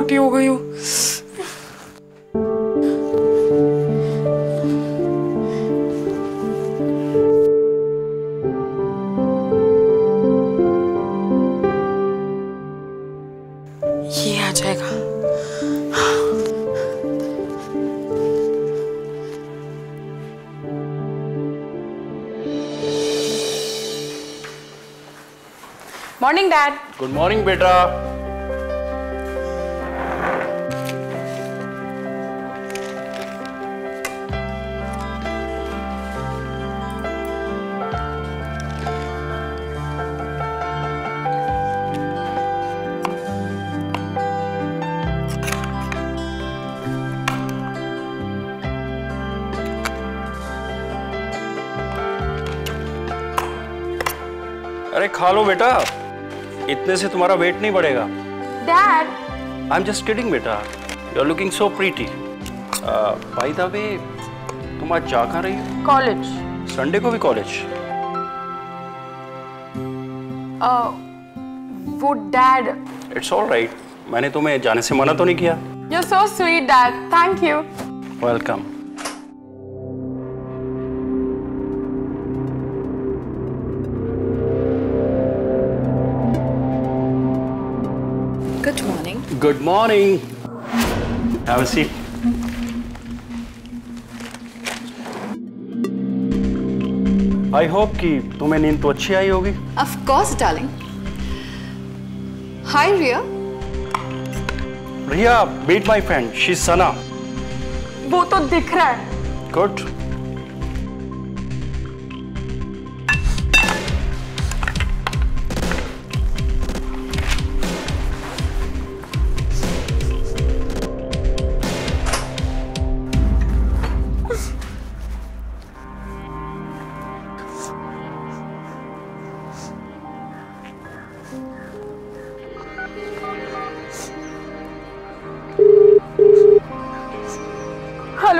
मोटी हो गई हूँ। ये आ जाएगा। मॉर्निंग डैड गुड मॉर्निंग बेटा। अरे खा लो बेटा। इतने से तुम्हारा वेट नहीं बढ़ेगा। Dad I am just kidding बेटा। You are looking so pretty by the way तुम आज जा कहाँ रही हो? कॉलेज संडे को भी कॉलेज वो डैड इट्स ऑल राइट मैंने तुम्हें जाने से मना तो नहीं किया। You so sweet dad thank you welcome morning. Good morning I hope कि तुम्हें नींद तो अच्छी आई होगी Of course, darling. Hi, Ria. Ria meet my friend she Sana वो तो दिख रहा है गुड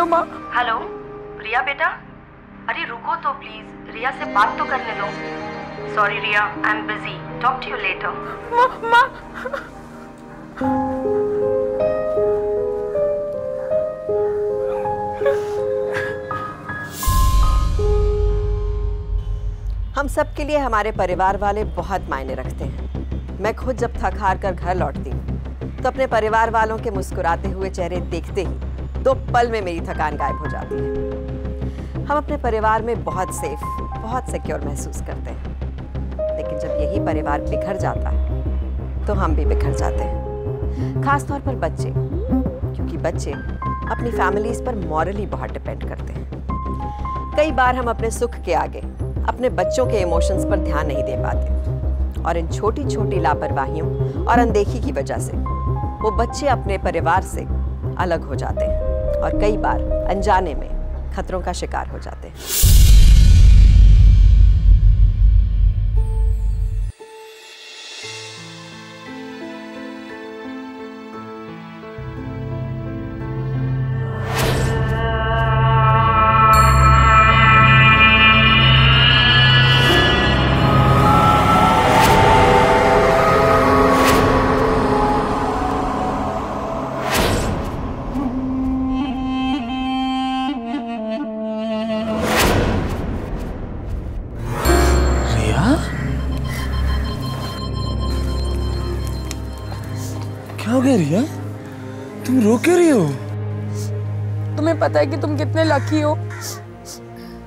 हेलो माँ। हेलो रिया बेटा? अरे रुको तो प्लीज़ रिया से बात तो करने दो। Sorry Ria I am busy talk to you later माँ माँ। हम सब के लिए हमारे परिवार वाले बहुत मायने रखते हैं। मैं खुद जब थक हार कर घर लौटती हूँ तो अपने परिवार वालों के मुस्कुराते हुए चेहरे देखते ही दो पल में मेरी थकान गायब हो जाती है। हम अपने परिवार में बहुत सेफ़ बहुत सिक्योर महसूस करते हैं। लेकिन जब यही परिवार बिखर जाता है तो हम भी बिखर जाते हैं। खास तौर पर बच्चे, क्योंकि बच्चे अपनी फैमिलीज़ पर मॉरली बहुत डिपेंड करते हैं। कई बार हम अपने सुख के आगे, अपने बच्चों के इमोशंस पर ध्यान नहीं दे पाते। और इन छोटी छोटी लापरवाहियों और अनदेखी की वजह से, वो बच्चे अपने परिवार से अलग हो जाते हैं। और कई बार अनजाने में खतरों का शिकार हो जाते हैं। पता है कि तुम कितने लकी हो।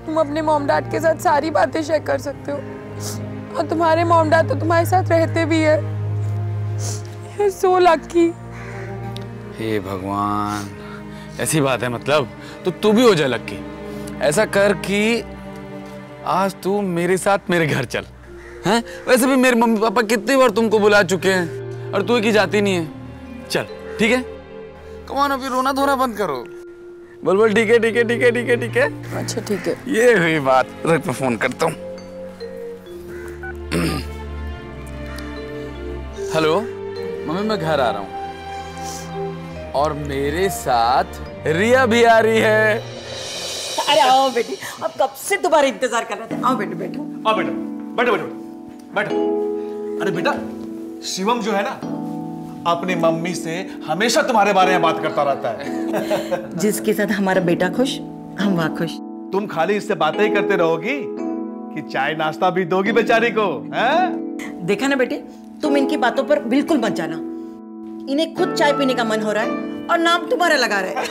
तुम अपने मॉम डैड के साथ सारी बातें शेयर कर सकते हो। और तुम्हारे मॉम डैड तो तुम्हारे साथ रहते भी है। सो लकी हे भगवान, ऐसी बात है मतलब? तो तू भी हो जा लक्की ऐसा कर कि आज तू मेरे साथ मेरे घर चल। हैं? वैसे भी मेरे मम्मी पापा कितनी बार तुमको बुला चुके हैं, और तू की जाती नहीं है। चल, ठीक है? कमान अभी रोना धोना बंद करो। बोल बोल ठीक है ठीक है ठीक है ठीक है ठीक है। अच्छा ठीक है। ये हुई बात रुक मैं फ़ोन करता हूँ। हेलो मम्मी मैं घर आ रहा हूँ। और मेरे साथ रिया भी आ रही है। अरे आओ बेटी अब कब से तुम्हारा इंतज़ार कर रहे थे? आओ बेटी बैठो। आओ बेटा बैठो बैठो बैठो। अरे बेटा शिवम जो है ना अपनी मम्मी से हमेशा तुम्हारे बारे में बात करता रहता है। जिसके साथ हमारा बेटा खुश हम वहाँ खुश। तुम खाली इससे बातें ही करते रहोगी कि चाय नाश्ता भी दोगी बेचारी को हैं? देखा ना बेटे तुम इनकी बातों पर बिल्कुल मत जाना। इन्हें खुद चाय पीने का मन हो रहा है और नाम तुम्हारा लगा रहे हैं।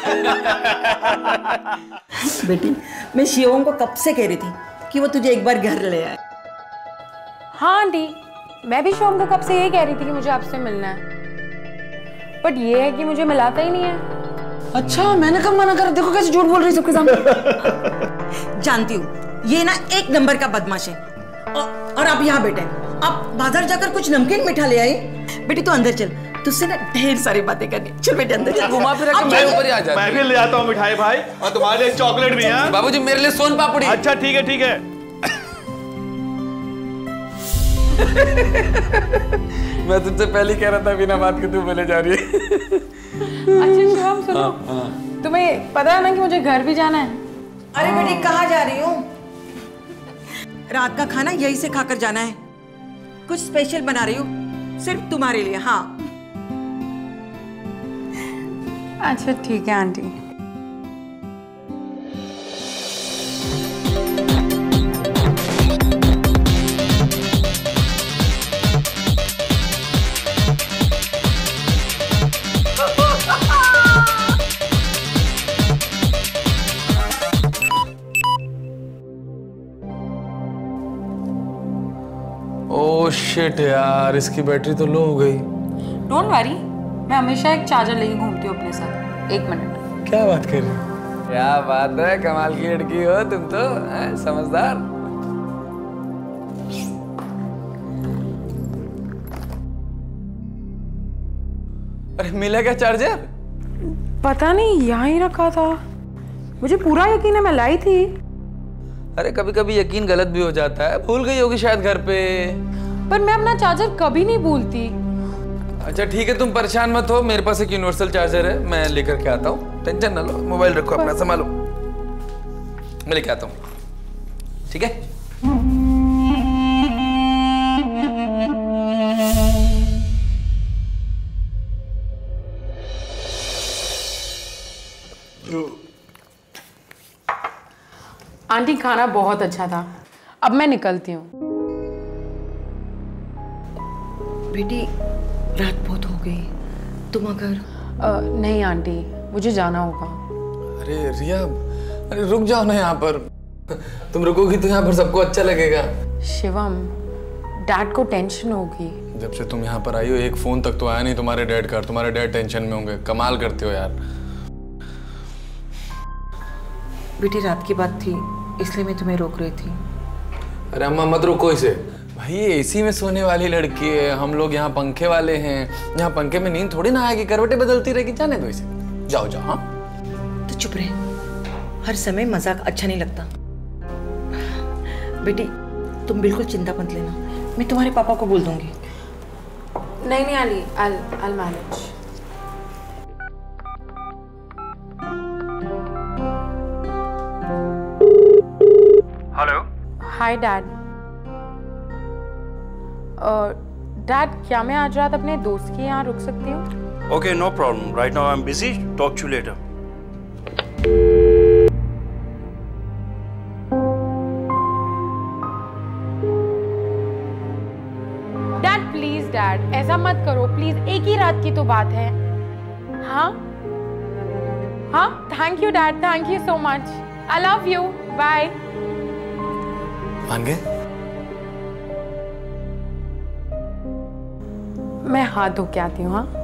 बेटी मैं शिवम को कब से कह रही थी कि वो तुझे एक बार घर ले आए। हाँ आंटी। मैं भी शिवम को कब से यही कह रही थी कि मुझे आपसे मिलना है। बट ये है कि मुझे मिलाता ही नहीं है। अच्छा मैंने कब मना करा देखो कैसे झूठ बोल रही सबके सामने। जानती हूँ ये ना एक नंबर का बदमाश है। और, और आप यहाँ बैठे आप बाज़ार जाकर कुछ नमकीन मीठा ले आई बेटी तू अंदर चल। तुझसे ना ढेर सारी बातें करनी चल बेटे अंदर चल। घुमा फिरा के मैं ऊपर ही आ जाती मैं भी ले आता हूँ मिठाई भाई। और तुम्हारे लिए चॉकलेट भी है? बाबूजी मेरे लिए सोन पापड़ी। अच्छा ठीक है ठीक है। मैं तुझसे पहले कह रहा था बिना बात के तू बोले जा रही है। अच्छा शिवम सुनो। तुम्हें पता है ना कि मुझे घर भी जाना है? अरे बेटी कहाँ जा रही हूँ? रात का खाना यही से खाकर जाना है। कुछ स्पेशल बना रही हूँ सिर्फ़ तुम्हारे लिए हाँ। अच्छा ठीक है आंटी। शिट यार इसकी बैटरी तो लो हो गई। डोंट वरी मैं हमेशा एक चार्जर लेके घूमती हूँ अपने साथ। एक मिनट क्या बात कर रही हो? क्या बात है कमाल की लड़की हो तुम तो हैं, समझदार। अरे मिला क्या चार्जर पता नहीं यहाँ ही रखा था। मुझे पूरा यकीन है मैं लाई थी। अरे कभी कभी यकीन गलत भी हो जाता है। भूल गई होगी शायद घर पे। पर मैं अपना चार्जर कभी नहीं भूलती। अच्छा ठीक है तुम परेशान मत हो। मेरे पास एक यूनिवर्सल चार्जर है। मैं लेकर के आता हूँ। टेंशन ना लो। मोबाइल रखो अपना संभालो। मैं लेके आता हूँ। ठीक है? आंटी खाना बहुत अच्छा था। अब मैं निकलती हूँ। बेटी रात बहुत हो गई। तुम अगर अ, नहीं आंटी मुझे जाना होगा। अरे रिया अरे रुक जाओ ना यहाँ पर। तुम रुकोगी तो यहाँ पर सबको अच्छा लगेगा। शिवम डैड को टेंशन होगी। जब से तुम यहाँ पर आई हो एक फ़ोन तक तो आया नहीं तुम्हारे डैड का तुम्हारे डैड टेंशन में होंगे। कमाल करते हो यार। बेटी रात की बात थी इसलिए मैं तुम्हें रोक रही थी। अरे अम्मा मत रुको इसे। भाई ये एसी में सोने वाली लड़की है। हम लोग यहाँ पंखे वाले हैं। यहाँ पंखे में नींद थोड़ी ना आएगी। करवटे बदलती रहेगी। जाने दो इसे। जाओ जाओ हाँ? तो चुप रहे। हर समय मज़ाक अच्छा नहीं लगता। बेटी तुम बिल्कुल चिंता मत लेना। मैं तुम्हारे पापा को बोल दूँगी। नहीं नहीं Ali I'll I'll manage hello hi dad dad क्या मैं आज रात अपने दोस्त के यहाँ रुक सकती हूँ? Okay no problem right now I am busy talk to later dad please dad ऐसा मत करो। प्लीज़ एक ही रात की तो बात है। हाँ? हाँ? Thank you dad. Thank you so much I love you bye मान गए? मैं हाथ धो के आती हूँ हाँ।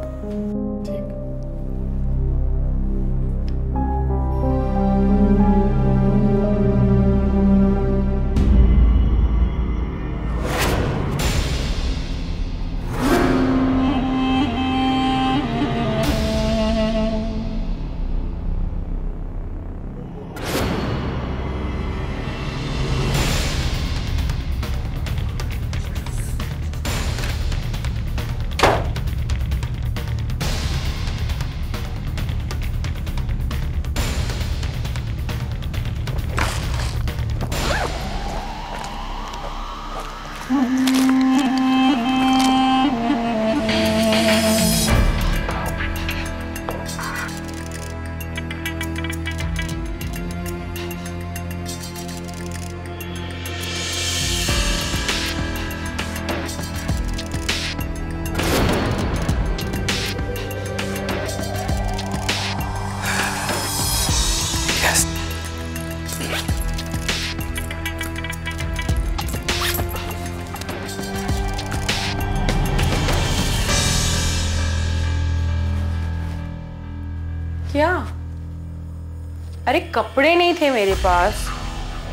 अरे कपड़े नहीं थे मेरे पास।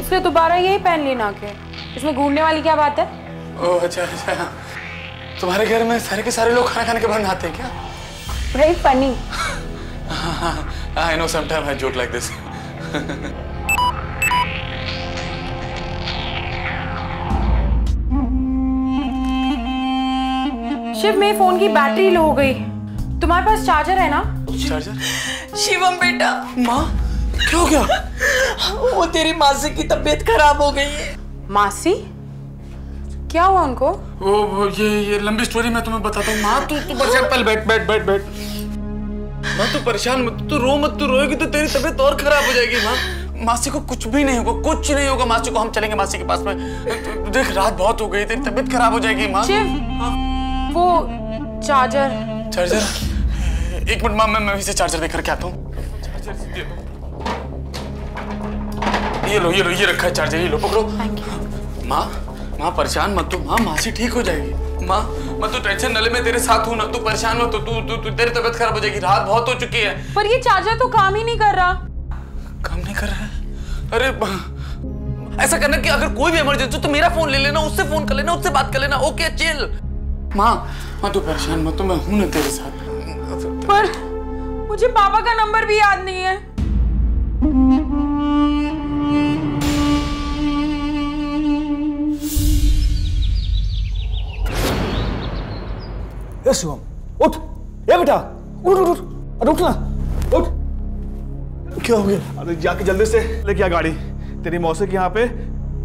इसलिए दोबारा यही पहन ली ना के इसमें घूमने वाली क्या बात है? ओह अच्छा अच्छा। तुम्हारे घर में सारे के सारे लोग खाना खाने के बाद नहाते हैं क्या? Very funny I know sometime I joke like this Shiv मेरे फ़ोन की बैटरी लो हो गई। तुम्हारे पास चार्जर है ना? चार्जर शिवम बेटा। माँ? क्या हो गया? वो तेरी मासी की तबीयत खराब हो गई है। मासी? क्या हुआ उनको? वो, वो ये ये लंबी स्टोरी मैं तुम्हें बताता हूँ। माँ तू तू परेशान पहले बैठ बैठ बैठ बैठ। माँ तू परेशान मत तू रो मत तू रोएगी तो तेरी तबीयत और खराब हो जाएगी माँ। मासी को कुछ भी नहीं होगा कुछ नहीं होगा। मासी को हम चलेंगे मासी के पास में। देख रात बहुत हो गई तेरी तबीयत खराब हो जाएगी माँ। वो चार्जर। चार्जर? एक मिनट माँ मैं मैं इसे चार्जर देकर के आता हूँ। चार्जर दे दो। ये लो ये लो ये रखा है चार्जर ये लो पकड़ो। माँ माँ परेशान मत तू माँ मासी ठीक हो जाएगी। माँ मैं तू टेंशन न ले मैं तेरे साथ हूँ ना। तू परेशान मत हो तू तू तू तेरी तबीयत खराब हो जाएगी। रात बहुत हो चुकी है। पर ये चार्जर तो काम ही नहीं कर रहा। काम नहीं कर रहा है? अरे ऐसा करना कि अगर कोई भी इमरजेंसी तो मेरा फ़ोन ले लेना उससे फ़ोन कर लेना उससे बात कर लेना। ओके चिल माँ माँ तू परेशान मत तो मैं हूँ ना तेरे साथ। पर मुझे पापा का नंबर भी याद नहीं है। ए शिवम। उठ। ए बेटा। उठ उठ उठ। अरे उठ ना। उठ। क्या हो गया? अरे जाके जल्दी से लेके आ गाड़ी। तेरी मौसी के यहाँ पे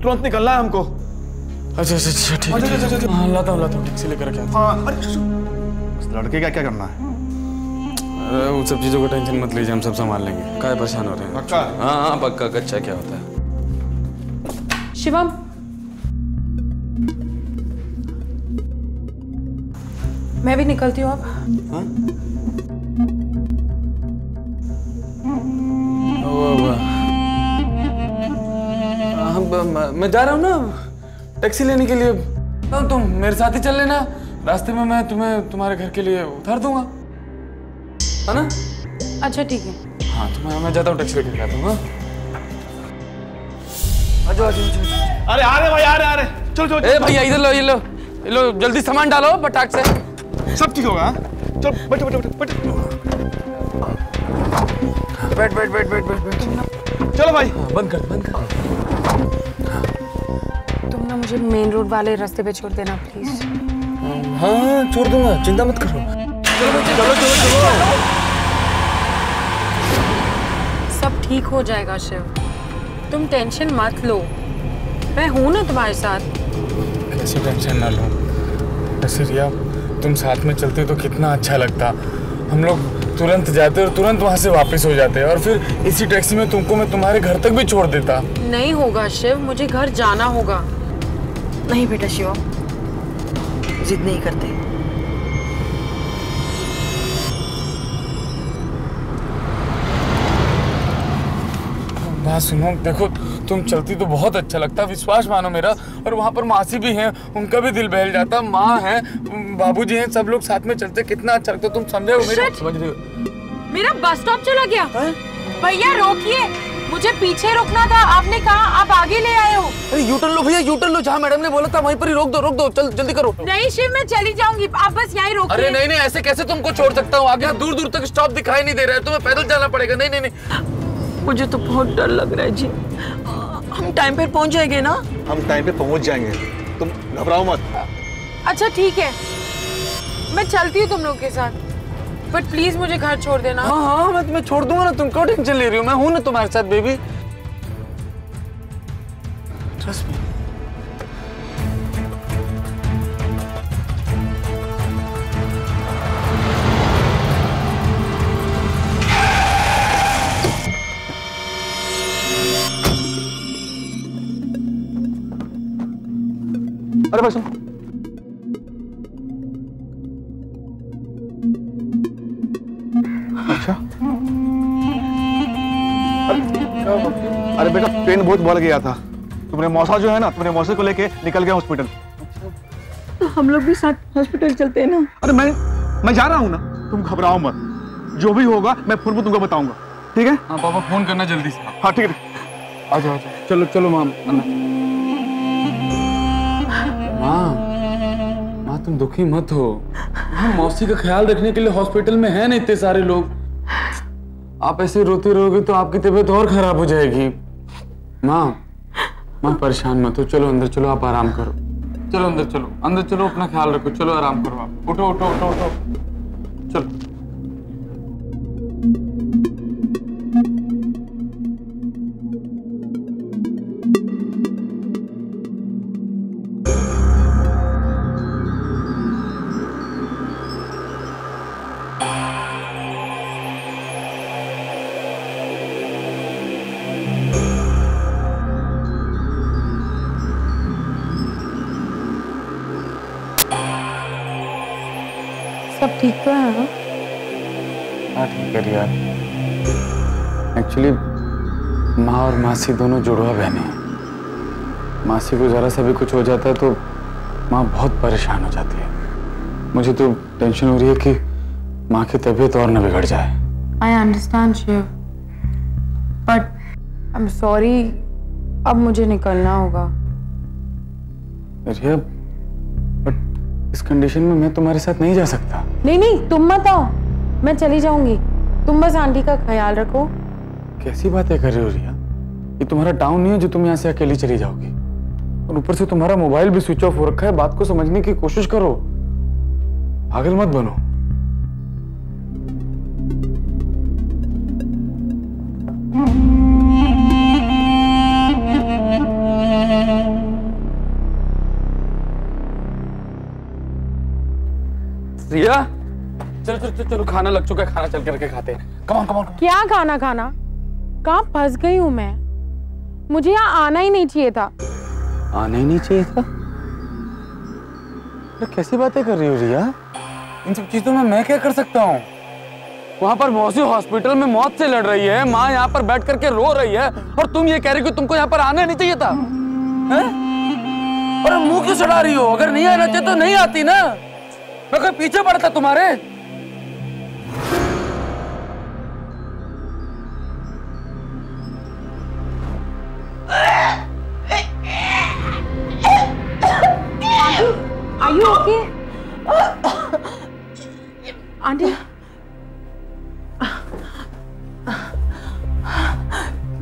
तुरंत निकलना है हमको। अच्छा अच्छा अच्छा ठीक है, ठीक है। हाँ लाता हूँ लाता हूँ टैक्सी लेकर के आता हाँ। अरे उस लड़के का क्या करना है? अरे उन सब चीज़ों का टेंशन मत लीजिए हम सब संभाल लेंगे। काय परेशान हो रहे हैं? पक्का? हाँ हाँ पक्का कच्चा क्या होता है? शिवम मैं भी निकलती हूँ अब। वो- वो- मैं- मैं जा रहा हूँ ना टैक्सी लेने के लिए। हाँ, तुम मेरे साथ ही चल लेना। रास्ते में मैं तुम्हें तुम्हारे घर के लिए उतार दूँगा। है ना? अच्छा ठीक है। हाँ तो मैं मैं जाता हूँ टैक्सी लेके आता हूँ हाँ? आ जाओ आ जाओ, आ जाओ, आ जाओ। अरे आ रहे भाई आ रहे आ रहे। चलो चलो ए भैया इधर लो ये लो। ये लो जल्दी सामान डालो पटाख से। सब ठीक होगा हाँ? चलो बैठो बैठो बैठो बैठो। बैठ बैठ बैठ बैठ बैठ बैठ। चलो भाई। बंद कर बंद कर। तुम ना मुझे मेन रोड वाले रास्ते पे छोड़ देना प्लीज़ हाँ छोड़ दूँगा चिंता मत करो। चलो चलो चलो सब ठीक हो जाएगा शिव। तुम टेंशन मत लो। मैं हूँ ना तुम्हारे साथ। कैसे टेंशन ना लो। ऐसे रिया तुम साथ में चलते तो कितना अच्छा लगता। हम लोग तुरंत जाते और तुरंत वहाँ से वापस हो जाते और फिर इसी टैक्सी में तुमको मैं तुम्हारे घर तक भी छोड़ देता। नहीं होगा शिव मुझे घर जाना होगा। नहीं बेटा शिवम जिद नहीं करते। बात सुनो। देखो तुम चलती तो बहुत अच्छा लगता विश्वास मानो मेरा। और वहाँ पर मासी भी हैं उनका भी दिल बहल जाता माँ है बाबूजी हैं सब लोग साथ में चलते कितना अच्छा लगता तुम समझे हो मेरी! समझ रहे हो? मेरा बस स्टॉप चला गया। भैया रोकिए। मुझे पीछे रुकना था आपने कहा आप आगे ले आए हो। अरे यूटर्न लो भैया यूटर्न लो। जहाँ मैडम ने बोला था वहीं पर ही रोक दो रोक दो चल जल्दी करो। नहीं शिव मैं चली जाऊँगी आप बस यहीं रोक अरे नहीं नहीं ऐसे कैसे तुमको छोड़ सकता हूँ? आगे दूर दूर तक स्टॉप दिखाई नहीं दे रहा है तुम्हें पैदल जाना पड़ेगा। नहीं नहीं नहीं। मुझे तो बहुत डर लग रहा है जी। हम टाइम पर पहुँच जाएँगे ना? हम टाइम पर पहुँच जाएँगे। तुम घबराओ मत। अच्छा ठीक है। मैं चलती हूँ तुम लोग के साथ। बट प्लीज़ मुझे घर छोड़ देना। हाँ हाँ मैं तुम्हें छोड़ दूँगा ना। तुम क्यों टेंशन ले रही हो? मैं हूँ ना तुम्हारे साथ बेबी ट्रस्ट मी अरे भाई सुन। अच्छा। अरे, अरे बेटा पेन बहुत बढ़ गया था। तुम्हारे मौसा जो है ना तुम्हारे मौसे को लेके निकल गया हॉस्पिटल तो हम लोग भी साथ हॉस्पिटल चलते हैं ना। अरे मैं मैं जा रहा हूँ ना। तुम घबराओ मत। जो भी होगा मैं फ़ोन पर तुमको बताऊँगा। ठीक है? हाँ पापा फ़ोन करना जल्दी से। हाँ ठीक है। आ जाओ चलो चलो माँ अंदर माँ माँ, तुम दुखी मत हो। हम मौसी का ख्याल रखने के लिए हॉस्पिटल में है ना इतने सारे लोग। आप ऐसे रोते रहोगे तो आपकी तबीयत और खराब हो जाएगी। माँ माँ परेशान मत हो। चलो, अंदर चलो, आप आराम करो। चलो, अंदर चलो अंदर चलो, अपना ख्याल रखो। चलो, आराम करो आप। उठो उठो उठो उठो। एक्चुअली माँ और मासी दोनों जुड़वा बहनें हैं। मासी को ज़रा सा भी कुछ हो जाता है तो माँ बहुत परेशान हो जाती है। मुझे तो टेंशन हो रही है कि माँ की तबीयत और न बिगड़ जाए। I understand Shiv. But I am sorry अब मुझे निकलना होगा। रिया बट इस कंडीशन में मैं तुम्हारे साथ नहीं जा सकता। नहीं नहीं तुम मत आओ। मैं चली जाऊँगी। तुम बस आंटी का ख्याल रखो। कैसी बातें कर रहे हो रिया? ये तुम्हारा टाउन नहीं है जो तुम यहाँ से अकेली चली जाओगी। और ऊपर से तुम्हारा मोबाइल भी स्विच ऑफ़ हो रखा है, बात को समझने की कोशिश करो। पागल मत बनो। रिया, चलो चलो चलो खाना लग चुका है, खाना चल करके खाते हैं। कमान कमान क्या खाना खाना? कहाँ फंस गई हूँ मैं? मुझे यहाँ आना ही नहीं चाहिए था। आना ही नहीं चाहिए था? अरे कैसी बातें कर रही हो रिया? इन सब चीज़ों में मैं क्या कर सकता हूँ? वहाँ पर मौसी हॉस्पिटल में मौत से लड़ रही है। माँ यहाँ पर बैठ करके रो रही है और तुम ये कह रही हो तुमको यहाँ पर आना नहीं चाहिए था? हैं? और मुँह क्यों चढ़ा रही हो? अगर नहीं आना चाहिए तो नहीं आती ना। मैं कोई पीछे पड़ता तुम्हारे?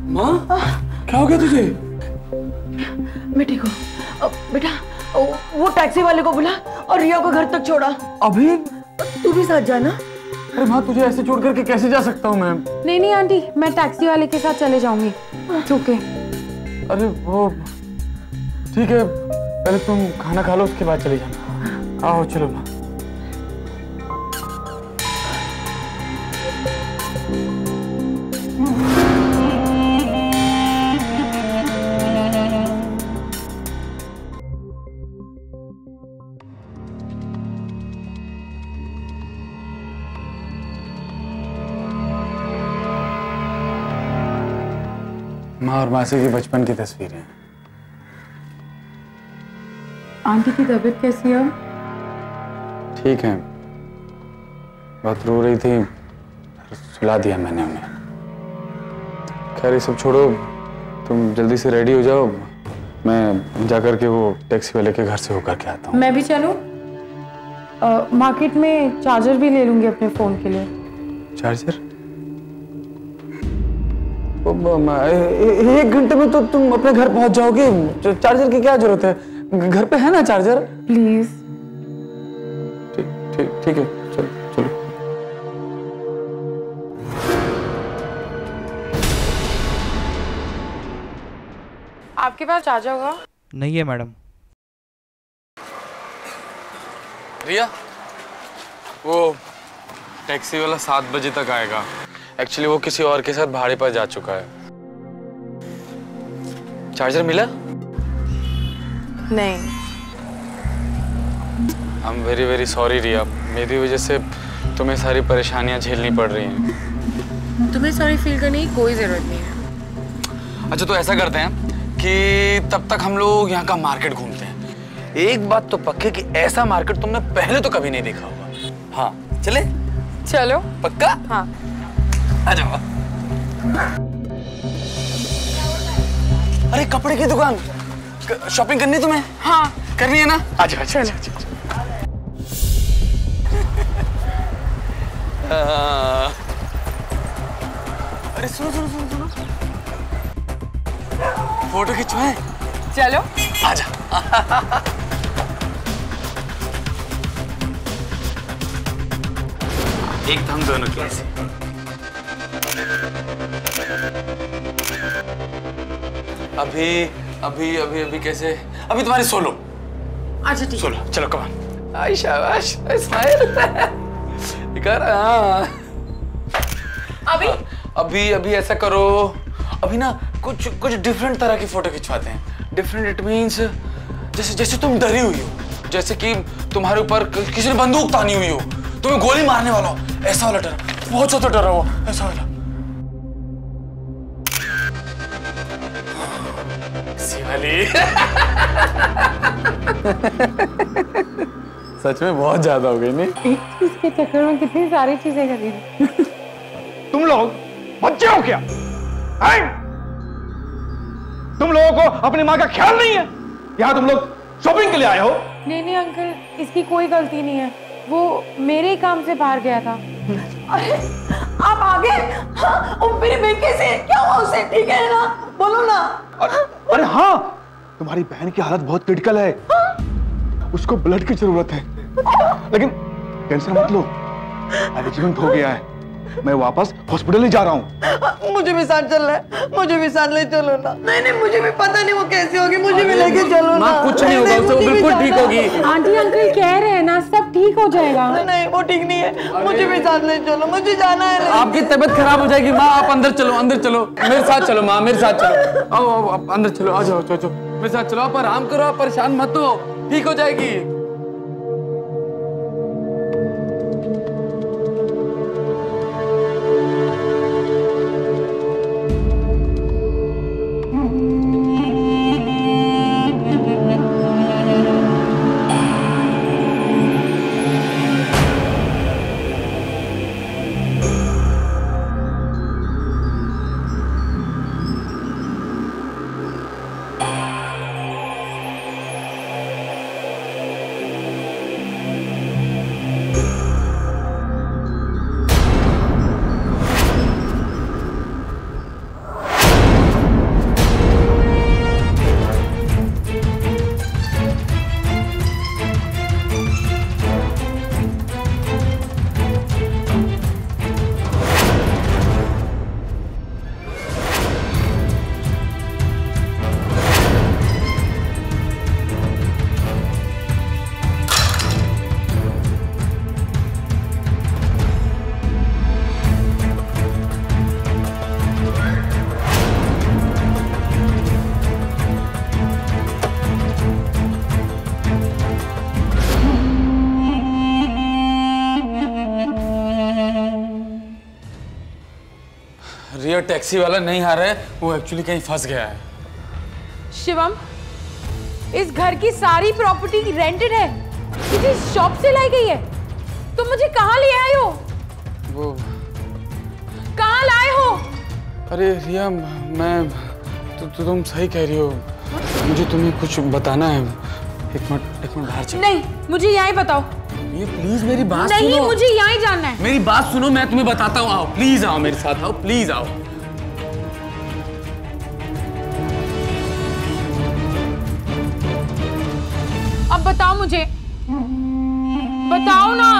माँ? क्या हो गया तुझे? मैं ठीक हूँ बेटा वो टैक्सी वाले को बुला और रिया को घर तक छोड़ा। अभी? तू भी साथ जाना। अरे माँ तुझे ऐसे छोड़ करके कैसे जा सकता हूँ मैं? नहीं नहीं आंटी मैं टैक्सी वाले के साथ चले जाऊँगी। ओके अरे वो ठीक है पहले तुम खाना खा लो उसके बाद चले जाना। आओ चलो माँ और मासी की बचपन की तस्वीरें। आंटी की तबीयत कैसी है? ठीक है। बहुत रो रही थी सुला दिया मैंने उन्हें। खैर ये सब छोड़ो। तुम जल्दी से रेडी हो जाओ। मैं जाकर के वो टैक्सी वाले के घर से होकर के आता हूँ। मैं भी चलूँ? मार्केट में चार्जर भी ले लूँगी अपने फ़ोन के लिए। चार्जर? एक घंटे में तो तुम अपने घर पहुँच जाओगे। चार्जर की क्या ज़रूरत है? घर पे है ना चार्जर? प्लीज़। ठीक ठीक ठीक है चलो चलो। आपके पास चार्जर होगा? नहीं है मैडम। रिया वो टैक्सी वाला सात बजे तक आएगा। एक्चुअली वो किसी और के साथ भाड़े पर जा चुका है। चार्जर मिला? नहीं। I am very very sorry Ria. मेरी वजह से तुम्हें सारी परेशानियाँ झेलनी पड़ रही हैं। तुम्हें सॉरी फील करने की कोई ज़रूरत नहीं है। अच्छा तो ऐसा करते हैं कि तब तक हम लोग यहाँ का मार्केट घूमते हैं। एक बात तो पक्की कि ऐसा मार्केट तुमने पहले तो कभी नहीं देखा होगा। हाँ चले? चलो। पक्का? हाँ। आ जाओ अरे कपड़े की दुकान। शॉपिंग करनी तुम्हें? हाँ। करनी है ना? अच्छा अच्छा अच्छा अच्छा अरे सुनो सुनो सुनो सुनो। फ़ोटो खिंचवाए? चलो। आजा एक हम दोनों की ऐसे। अभी अभी अभी अभी कैसे? अभी तुम्हारी सोलो। अच्छा ठीक सोलो चलो कमान आई शाबाश स्माइल कर हाँ अभी? अभी अभी ऐसा करो। अभी ना कुछ कुछ डिफरेंट तरह की फ़ोटो खिंचवाते हैं। डिफरेंट इट मींस जैसे जैसे तुम डरी हुई हो जैसे कि तुम्हारे ऊपर किसी ने बंदूक तानी हुई हो तुम्हें गोली मारने वाला हो ऐसा वाला डर। बहुत ज़्यादा डरा हुआ ऐसा वाला। सच में बहुत ज़्यादा हो गई नहीं? इसके चक्कर में कितनी सारी चीज़ें खरीदी तुम लोग बच्चे हो क्या? हैं? तुम लोगों को अपनी माँ का ख्याल नहीं है? यहाँ तुम लोग शॉपिंग के लिए आए हो? नहीं नहीं अंकल इसकी कोई गलती नहीं है। वो मेरे ही काम से बाहर गया था। आप आगे? हाँ, मेरी बहन कैसे क्या हुआ उसे? ठीक है ना? बोलो ना। अरे अरे हाँ तुम्हारी बहन की हालत बहुत क्रिटिकल है। उसको ब्लड की ज़रूरत है। लेकिन टेंशन मत लो। एक्सीडेंट हो गया है। मैं वापस हॉस्पिटल ही जा रहा हूँ। मुझे भी साथ चलना है। मुझे भी साथ ले चलो ना। नहीं नहीं मुझे भी पता नहीं वो कैसी होगी। मुझे भी लेके चलो ना। कुछ नहीं होगा उसे वो बिल्कुल ठीक होगी। आंटी अंकल कह रहे हैं ना सब ठीक हो जाएगा। नहीं वो ठीक नहीं है। मुझे भी साथ ले चलो। मुझे जाना है आपकी तबीयत खराब हो जाएगी। माँ आप अंदर चलो अंदर चलो। मेरे साथ चलो माँ मेरे साथ चलो। आओ आओ अंदर चलो। आ जाओ चलो मेरे साथ चलो आप आराम करो आप परेशान मत हो ठीक हो जाएगी। टैक्सी वाला नहीं आ रहा है वो एक्चुअली कहीं फंस गया है। शिवम इस घर की सारी प्रॉपर्टी रेंटेड है। किसी शॉप से लाई गई है। तुम मुझे कहाँ ले आए हो? वो कहाँ लाए हो? अरे रिया मैं तु, तु, तुम सही कह रही हो। मुझे तुम्हें कुछ बताना है। एक मिनट एक मिनट बाहर चलो। नहीं मुझे यहाँ बताओ। ये प्लीज़ मेरी बात नहीं सुनो। मुझे यहाँ जानना है। मेरी बात सुनो मैं तुम्हें बताता हूँ। आओ प्लीज़ आओ मेरे साथ आओ प्लीज़ आओ। मुझे। बताओ ना।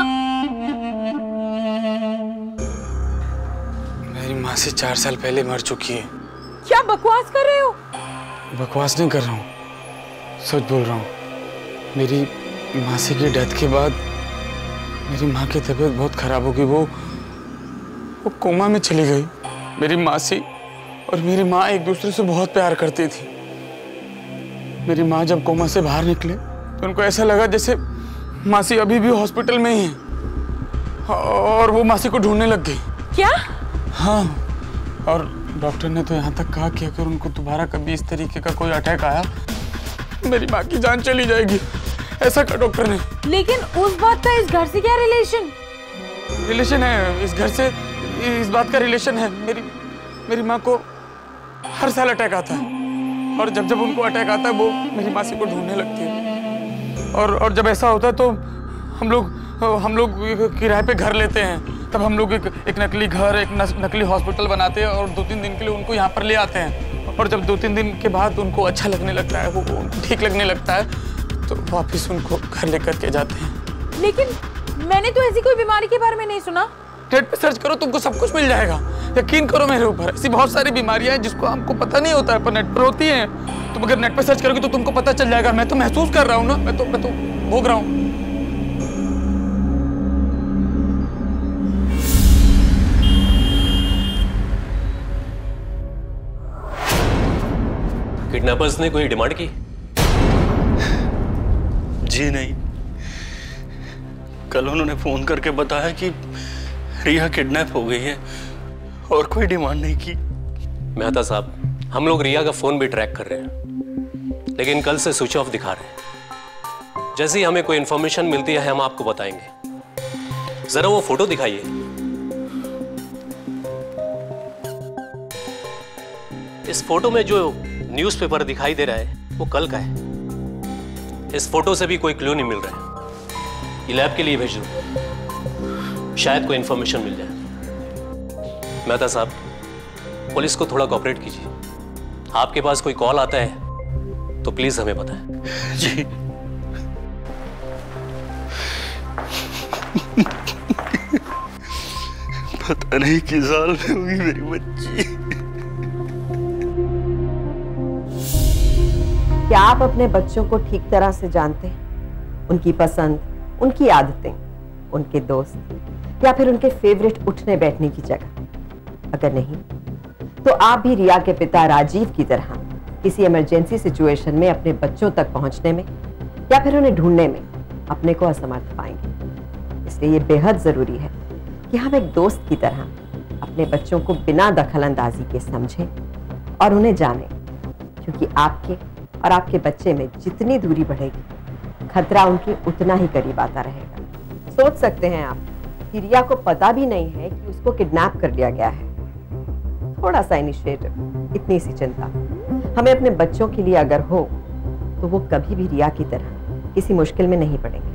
मेरी माँ से चार साल पहले मर चुकी है। क्या बकवास कर रहे हो? बकवास नहीं कर रहा हूँ। सच बोल रहा हूँ। मेरी मासी की डेथ के बाद मेरी माँ की तबीयत बहुत खराब हो गई। वो वो कोमा में चली गई। मेरी मासी और मेरी माँ एक दूसरे से बहुत प्यार करती थी। मेरी माँ जब कोमा से बाहर निकले तो उनको ऐसा लगा जैसे मासी अभी भी हॉस्पिटल में ही है। और वो मासी को ढूँढने लग गई। क्या? हाँ। और डॉक्टर ने तो यहाँ तक कहा कि अगर उनको दोबारा कभी इस तरीके का कोई अटैक आया मेरी माँ की जान चली जाएगी। ऐसा कहा डॉक्टर ने। लेकिन उस बात का इस घर से क्या रिलेशन रिलेशन है इस घर से इस बात का रिलेशन है। मेरी मेरी माँ को हर साल अटैक आता है। और जब जब उनको अटैक आता है वो मेरी मासी को ढूँढने लगती है। और और जब ऐसा होता है तो हम लोग हम लोग किराए पे घर लेते हैं। तब हम लोग एक, एक नकली घर एक नकली हॉस्पिटल बनाते हैं और दो तीन दिन के लिए उनको यहाँ पर ले आते हैं। और जब दो तीन दिन के बाद उनको अच्छा लगने लगता है वो ठीक लगने लगता है तो वापस उनको घर लेकर के जाते हैं। लेकिन मैंने तो ऐसी कोई बीमारी के बारे में नहीं सुना। नेट पे सर्च करो तुमको सब कुछ मिल जाएगा। यकीन करो मेरे ऊपर ऐसी बहुत सारी बीमारियाँ हैं जिसको हमको पता नहीं होता है पर नेट पर होती हैं। तुम अगर नेट पे सर्च करोगे तो तुमको पता चल जाएगा। मैं तो महसूस कर रहा हूँ ना मैं तो मैं तो भोग रहा हूँ। किडनैपर्स ने कोई डिमांड की? जी नहीं। कल उन्होंने फ़ोन करके बताया कि रिया किडनैप हो गई है और कोई डिमांड नहीं की। मेहता साहब, हम लोग रिया का फ़ोन भी ट्रैक कर रहे हैं, लेकिन कल से स्विच ऑफ़ दिखा रहे हैं। जैसे ही हमें कोई इंफॉर्मेशन मिलती है, हम आपको बताएँगे। जरा वो फ़ोटो दिखाइए। इस फ़ोटो में जो न्यूज़पेपर दिखाई दे रहा है, वो कल का है। इस फ़ोटो से भी कोई क्लू नहीं मिल रहा है। ये लैब के लिए भेज दो। शायद कोई इंफॉर्मेशन मिल जाए। मेहता साहब पुलिस को थोड़ा कॉपरेट कीजिए। आपके पास कोई कॉल आता है तो प्लीज़ हमें बताएँ। जी। पता नहीं किस साल में होगी मेरी बच्ची। क्या आप अपने बच्चों को ठीक तरह से जानते हैं? उनकी पसंद उनकी आदतें उनके दोस्त। या फिर उनके फेवरेट उठने बैठने की जगह। अगर नहीं तो आप भी रिया के पिता राजीव की तरह किसी इमरजेंसी सिचुएशन में अपने बच्चों तक पहुँचने में या फिर उन्हें ढूँढने में अपने को असमर्थ पाएँगे। इसलिए ये बेहद ज़रूरी है कि हम एक दोस्त की तरह अपने बच्चों को बिना दखल अंदाजी के समझें और उन्हें जानें, क्योंकि आपके और आपके बच्चे में जितनी दूरी बढ़ेगी, खतरा उनके उतना ही करीब आता रहेगा। सोच सकते हैं आप। कि रिया को पता भी नहीं है कि उसको किडनैप कर लिया गया है। थोड़ा सा इनिशिएटिव इतनी सी चिंता। हमें अपने बच्चों के लिए अगर हो तो वो कभी भी रिया की तरह किसी मुश्किल में नहीं पड़ेंगे।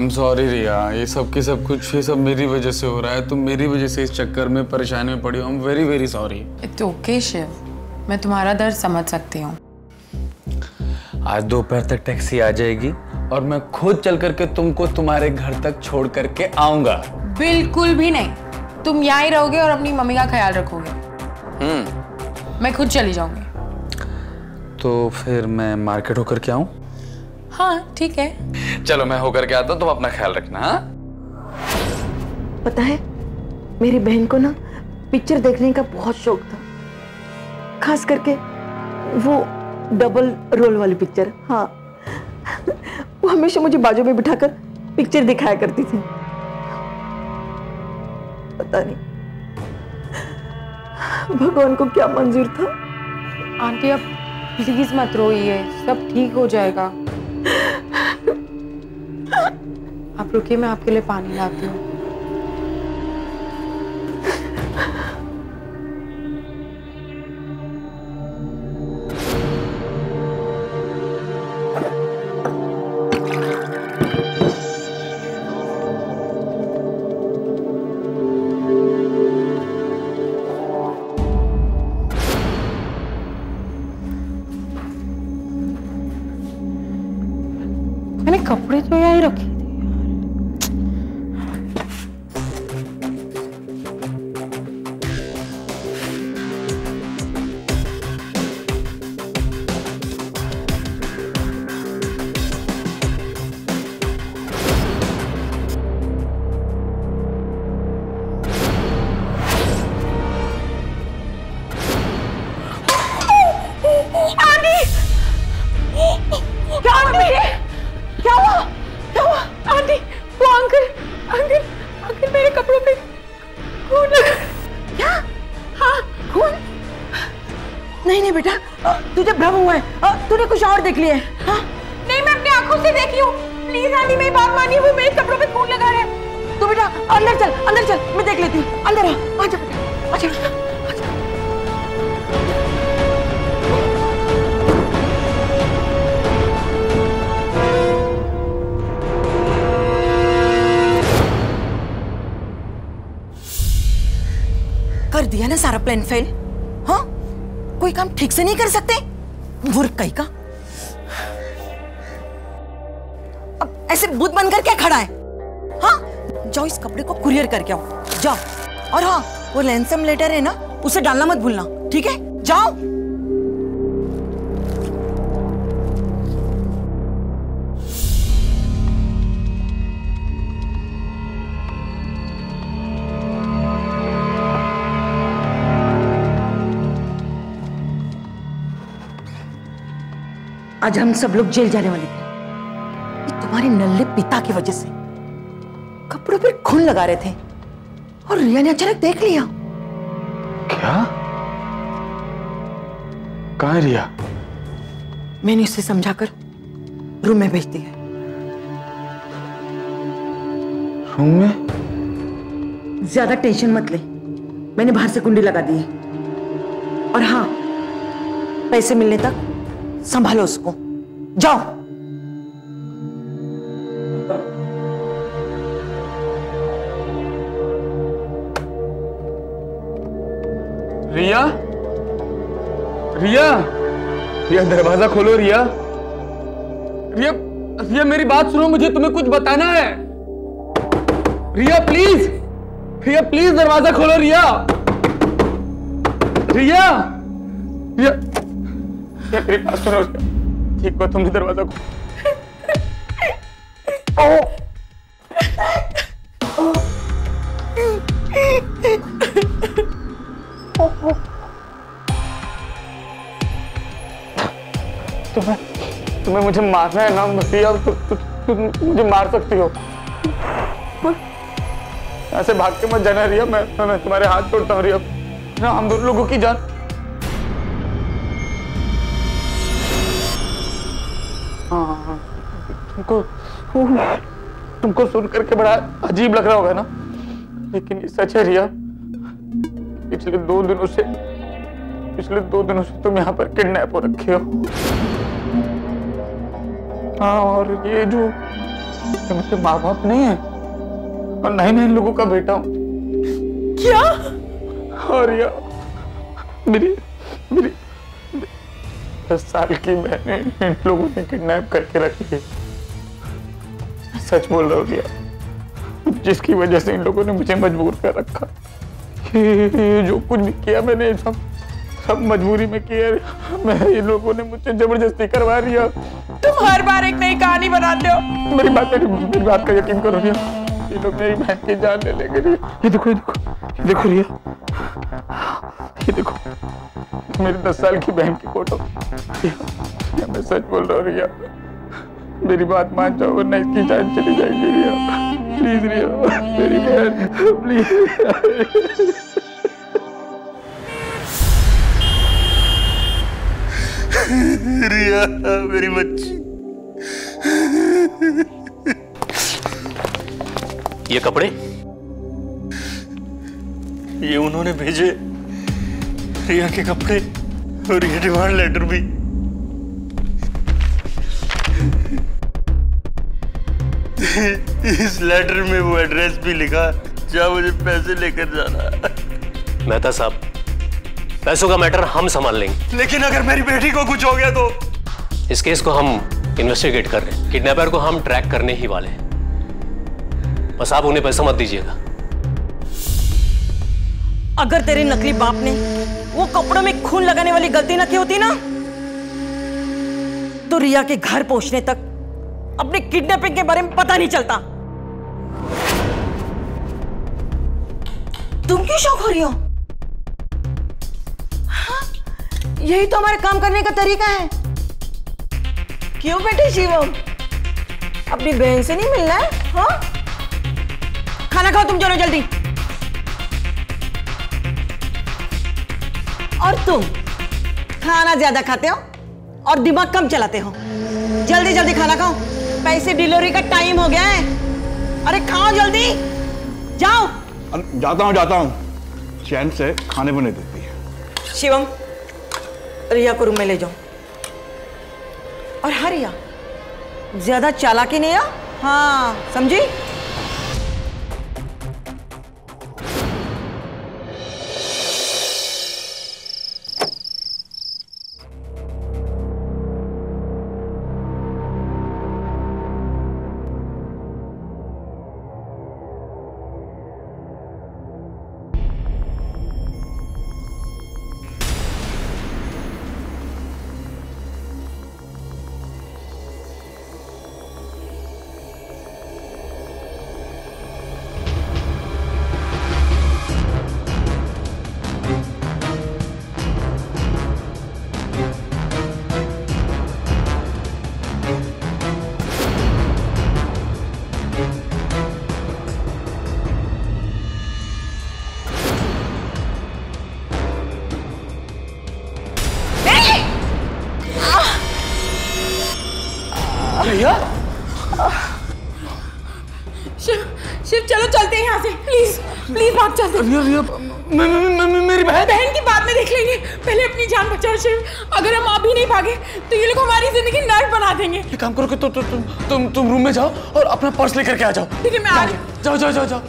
आई एम सॉरी रिया ये सब के सब कुछ ये सब मेरी वजह से हो रहा है। तुम मेरी वजह से इस चक्कर में परेशानी में पड़ी हो। I am very very sorry it's okay Shiv मैं तुम्हारा दर्द समझ सकती हूँ। आज दोपहर तक टैक्सी आ जाएगी और मैं खुद चल करके तुमको तुम्हारे घर तक छोड़ करके आऊँगा। बिल्कुल भी नहीं। तुम यहाँ ही रहोगे और अपनी मम्मी का ख्याल रखोगे। हम्म। मैं खुद चली जाऊँगी। तो फिर मैं मार्केट होकर के आऊँ? हाँ ठीक है। चलो मैं होकर के आता हूँ तुम अपना ख्याल रखना हाँ? पता है मेरी बहन को ना पिक्चर देखने का बहुत शौक था। खास करके वो डबल रोल वाली पिक्चर हाँ। वो हमेशा मुझे बाजू में बिठाकर पिक्चर दिखाया करती थी। पता नहीं भगवान को क्या मंजूर था? आंटी अब प्लीज़ मत रोइए सब ठीक हो जाएगा। आप रुकिए मैं आपके लिए पानी लाती हूँ। लिया है? हाँ? नहीं, मैं अपनी आँखों से देखी हूँ। प्लीज़, आंटी, मेरी बात मानिए, वो मेरे कपड़ों पे खून लगा रहे हैं। तू बेटा, अंदर चल अंदर चल, मैं देख लेती हूँ। अंदर आ आजा बेटा आजा कर दिया ना सारा प्लान फेल हाँ? कोई काम ठीक से नहीं कर सकते? वो लैंसम लेटर है ना, उसे डालना मत भूलना, ठीक है? जाओ। आज हम सब लोग जेल जाने वाले थे। ये तुम्हारे नल्ले पिता की वजह से। कपड़ों पर खून लगा रहे थे। और रिया ने अचानक देख लिया। क्या? कहा है रिया? मैंने उसे समझाकर रूम में भेज दिया रूम में? ज़्यादा टेंशन मत ले। मैंने बाहर से कुंडी लगा दी है। और हाँ पैसे मिलने तक संभालो उसको। जाओ। रिया रिया दरवाज़ा खोलो रिया। रिया रिया मेरी बात सुनो मुझे तुम्हें कुछ बताना है। रिया प्लीज़ रिया प्लीज़ दरवाज़ा खोलो रिया। रिया रिया रिया मेरी बात सुनो। ठीक हो तुमने दरवाज़ा खोलो तुम्हें मुझे मारना है ना रिया तु, तु, तु, तु मुझे मार सकती हो। ऐसे भाग के मत जाना रिया मैं मैं, तुम्हारे हाथ तोड़ता हूँ रिया। ना हम दोनों लोगों की जान। हाँ। तुमको तुमको सुन करके बड़ा अजीब लग रहा होगा ना। लेकिन ये सच है रिया पिछले दो दिनों से पिछले दो दिनों से तुम यहाँ पर किडनैप हो रखे हो। हाँ और ये जो मेरे माँ बाप नहीं है और नहीं नहीं लोगों का बेटा हूँ। क्या? और या मेरी मेरी दस साल की बहन इन लोगों ने किडनैप करके रखी है। सच बोल रहा हूँ रिया जिसकी वजह से इन लोगों ने मुझे मजबूर कर रखा। ये ये जो कुछ भी किया मैंने सब सब मजबूरी में किया मैं इन लोगों ने मुझे ज़बरदस्ती करवा दिया तुम हर बार एक नई कहानी बनाते हो। मेरी बात मेरी, बात का यकीन करो रिया ये लोग मेरी बहन की जान ले लेंगे रिया ये देखो ये देखो ये देखो रिया ये देखो मेरी दस साल की बहन की फ़ोटो। मैं सच बोल रहा हूँ रिया मेरी बात मान जाओ वरना इसकी जान चली जाएगी रिया प्लीज़ रिया मेरी बहन प्लीज़। रिया, मेरी बच्ची। ये कपड़े? ये उन्होंने भेजे रिया के कपड़े और ये डिमांड लेटर भी। इस लेटर में वो एड्रेस भी लिखा जहाँ मुझे पैसे लेकर जाना मेहता साहब पैसों का मैटर हम संभाल लेंगे। लेकिन अगर मेरी बेटी को कुछ हो गया तो? इस केस को हम इन्वेस्टिगेट कर रहे हैं। किडनैपर को हम ट्रैक करने ही वाले हैं। बस आप उन्हें पैसा मत दीजिएगा। अगर तेरे नकली बाप ने वो कपड़ों में खून लगाने वाली गलती न की होती ना तो रिया के घर पहुँचने तक अपने किडनैपिंग के बारे में पता नहीं चलता। तुम क्यों शौक हो रही हो हाँ, यही तो हमारे काम करने का तरीका है। क्यों बेटे शिवम? अपनी बहन से नहीं मिलना है? हाँ? खाना खाओ तुम दोनों जल्दी। और तुम खाना ज़्यादा खाते हो और दिमाग कम चलाते हो। जल्दी जल्दी खाना खाओ। पैसे डिलीवरी का टाइम हो गया है। अरे खाओ जल्दी। जाओ। जाता हूँ जाता हूँ। चैन से खाने को नहीं देती है। शिवम रिया को रूम में ले जाओ। और हाँ रिया, ज़्यादा चालाकी नहीं आ हाँ समझी? भाग चलते मेरी बहन बहन की बात में देख लेंगे। पहले अपनी जान बचाओ शिव। अगर हम अभी नहीं भागे तो ये लोग हमारी ज़िंदगी नर्क बना देंगे। एक काम करो कि तुम तुम तुम रूम में जाओ और अपना पर्स लेकर के आ जाओ। ठीक है मैं आ रही। जाओ जाओ जाओ जाओ।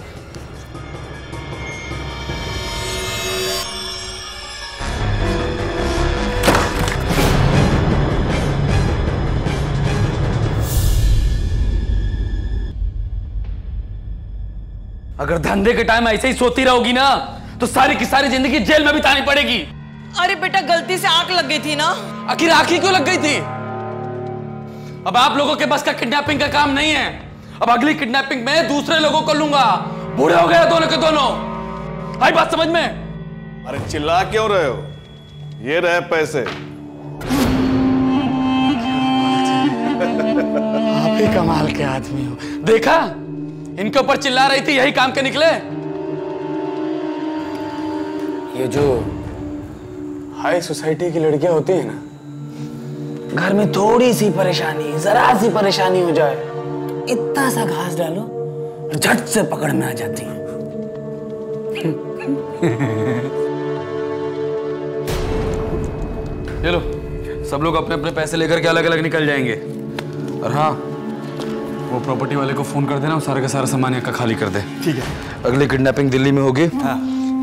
अगर धंधे के टाइम ऐसे ही सोती रहोगी ना तो सारी की सारी ज़िंदगी जेल में बितानी पड़ेगी। अरे बेटा गलती से आँख लग गई थी ना? आखिर आखी क्यों लग गई थी? अब आप लोगों के बस का किडनैपिंग का काम नहीं है। अब अगली किडनैपिंग में दूसरे लोगों को लूँगा। बूढ़े हो गए दोनों के दोनों। आई बात समझ में? अरे चिल्ला क्यों रहे हो? ये रहे पैसे। आप ही कमाल के आदमी हो। देखा? इनके ऊपर चिल्ला रही थी यही काम के निकले। ये जो हाई सोसाइटी की लड़कियाँ होती है ना घर में थोड़ी सी परेशानी जरा सी परेशानी हो जाए इतना सा घास डालो झट से पकड़ में आ जाती है। ये लो सब लोग अपने अपने पैसे लेकर के अलग अलग निकल जाएँगे। और हाँ वो प्रॉपर्टी वाले को फ़ोन कर देना और सारा का सारा सामान यहाँ का खाली कर दे। ठीक है। अगली किडनैपिंग दिल्ली में होगी। हाँ।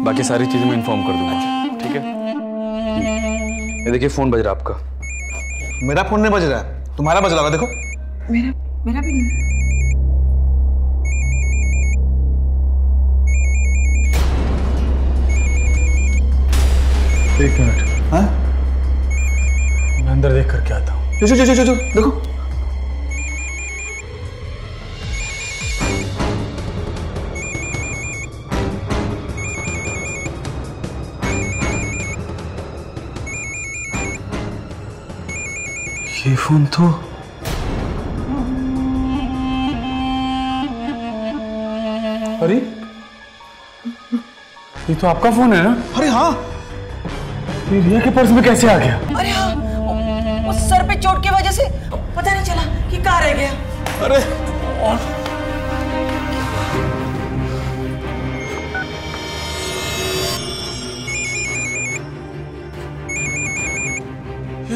बाकी सारी चीज़ें मैं इन्फॉर्म कर दूँगा। अच्छा। ठीक है? ये देखिए फ़ोन बज रहा है आपका। मेरा फ़ोन नहीं बज रहा है। तुम्हारा बज रहा होगा देखो। मेरा मेरा भी नहीं। एक मिनट। हाँ? मैं अंदर देख करके आता हूँ। देखो। फ़ोन तो। अरे ये तो आपका फ़ोन है ना? अरे हाँ। ये रिया के पर्स में कैसे आ गया? अरे हाँ उस सर पे चोट की वजह से पता नहीं चला कि कहाँ रह गया। अरे। ये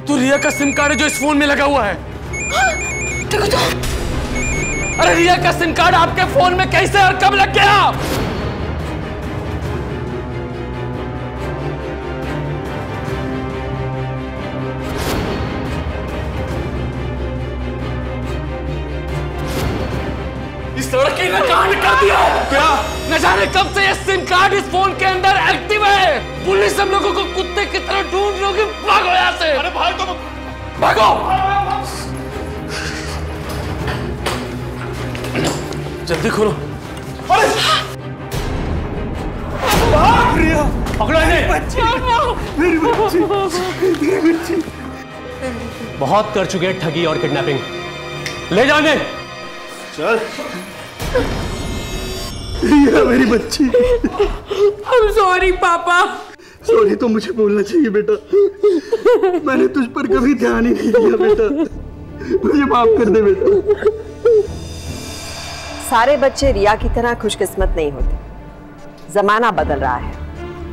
तो रिया का सिम कार्ड है जो इस फ़ोन में लगा हुआ है। देखो तो। अरे रिया का सिम कार्ड आपके फ़ोन में कैसे और कब लग गया? इस लड़के ने कांड कर दिया। क्या? न जाने कब से ये सिम कार्ड इस फ़ोन के अंदर एक्टिव है। पुलिस हम लोगों को कुत्ते की तरह ढूंढ रही होगी। भागो यहाँ से। अरे भाई तुम। भागो। जल्दी खोलो। अरे! रिया पकड़ो इन्हें। बहुत कर चुके हैं ठगी और किडनैपिंग ले जाने। चल। ये मेरी बच्ची। I'm sorry, पापा। सॉरी तो मुझे बोलना चाहिए बेटा। मैंने तुझ पर कभी ध्यान ही नहीं दिया बेटा। मुझे माफ़ कर दे बेटा। सारे बच्चे रिया की तरह खुशकिस्मत नहीं होते। जमाना बदल रहा है।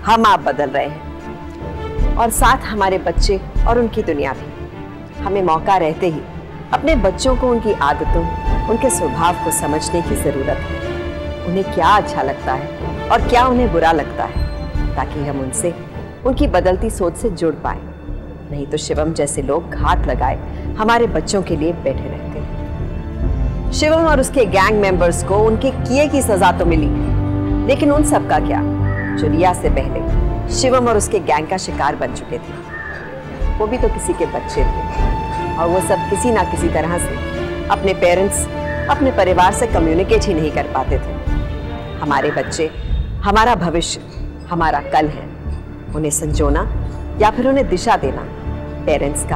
हम आप बदल रहे हैं। और साथ हमारे बच्चे और उनकी दुनिया भी। हमें मौका रहते ही अपने बच्चों को, उनकी आदतों, उनके स्वभाव को समझने की ज़रूरत है। उन्हें क्या अच्छा लगता है और क्या उन्हें बुरा लगता है। ताकि हम उनसे, उनकी बदलती सोच से जुड़ पाए। नहीं तो शिवम जैसे लोग घात लगाए, हमारे बच्चों के लिए बैठे रहते शिवम और उसके गैंग मेंबर्स को उनके किए की सजा तो मिली। लेकिन उन सब का क्या? जो रिया से पहले शिवम और उसके गैंग का शिकार बन चुके थे। वो भी तो किसी के बच्चे थे। और वो सब किसी ना किसी तरह से अपने पेरेंट्स, अपने परिवार से कम्युनिकेट ही नहीं कर पाते थे। हमारे बच्चे, हमारा भविष्य हमारा कल है। उन्हें संजोना या फिर उन्हें दिशा देना, पेरेंट्स का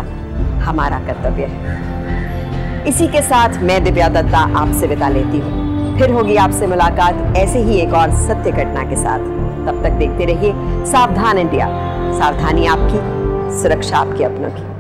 हमारा कर्तव्य है। इसी के साथ मैं दिव्या दत्ता आपसे विदा लेती हूँ। फिर होगी आपसे मुलाकात ऐसे ही एक और सत्य घटना के साथ। तब तक देखते रहिए सावधान इंडिया, सावधानी आपकी, सुरक्षा आपके अपनों की।